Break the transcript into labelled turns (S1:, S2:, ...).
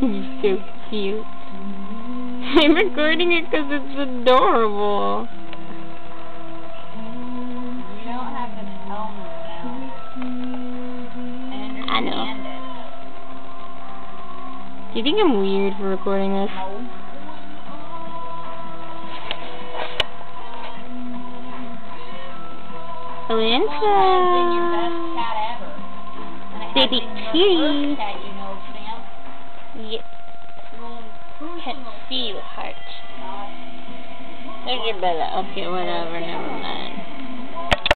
S1: He's so cute. I'm recording it because it's adorable.
S2: You don't have to tell me. I
S1: I know.
S2: it.
S1: Do you think I'm weird for recording this?
S2: No. Well, it's been your
S1: Alinta.
S2: best cat ever. And it
S1: Baby kitty. Yep. Can't see you, heart. There's your Bella. Okay, whatever. Never mind.